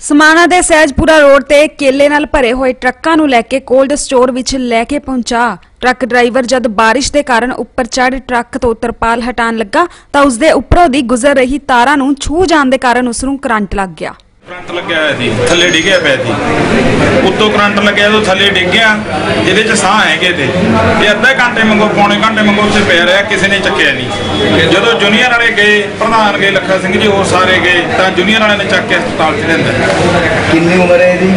ਸਮਾਣਾ ਦੇ ਸਹਿਜਪੁਰਾ ਰੋਡ ਤੇ ਕੇਲੇ ਨਾਲ ਭਰੇ ਹੋਏ ਟਰੱਕਾਂ ਨੂੰ ਲੈ ਕੇ ਕੋਲਡ ਸਟੋਰ ਵਿੱਚ ਲੈ ਕੇ ਪਹੁੰਚਾ। ਟਰੱਕ ਡਰਾਈਵਰ ਜਦ ਬਾਰਿਸ਼ ਦੇ ਕਾਰਨ ਉੱਪਰ ਚੜ੍ਹ ਟਰੱਕ ਤੋਂ ਤਰਪਾਲ ਹਟਾਉਣ ਲੱਗਾ ਤਾਂ ਉਸ ਦੇ ਉੱਪਰੋਂ ਦੀ ਗੁਜ਼ਰ ਰਹੀ ਤਾਰਾਂ ਨੂੰ ਛੂਹ ਜਾਣ ਦੇ ਕਾਰਨ ਉਸ ਨੂੰ ਕਰੰਟ ਲੱਗ ਗਿਆ। ਕਰੰਟ ਲੱਗਿਆ ਹੋਇਆ ਸੀ, ਥੱਲੇ ਡਿੱਗਿਆ ਪਿਆ ਸੀ। ਉੱਤੋਂ ਕਰੰਟ ਲੱਗਿਆ ਤੋਂ ਥੱਲੇ ਡਿੱਗ ਗਿਆ ਇਹਦੇ ਚ ਸਾਹ ਹੈਗੇ ਤੇ। ਇਹ ਅੱਧੇ ਘੰਟੇ ਮੰਗੋ, ਪੌਣੇ ਘੰਟੇ ਮੰਗੋ ਉੱਥੇ ਪਿਆ ਰਿਹਾ, ਕਿਸੇ ਨੇ ਚੱਕਿਆ ਨਹੀਂ। ਜਦੋਂ ਜੂਨੀਅਰ ਵਾਲੇ ਗਏ, ਪ੍ਰਧਾਨ ਗਏ, ਲੱਖਾ ਸਿੰਘ ਜੀ, ਹੋਰ ਸਾਰੇ ਗਏ, ਤਾਂ ਜੂਨੀਅਰ ਵਾਲਿਆਂ ਨੇ ਚੱਕ ਕੇ ਹਸਪਤਾਲ ਚ ਲਿਆਂਦਾ। ਕਿੰਨੀ ਉਮਰ ਹੈ ਇਹਦੀ?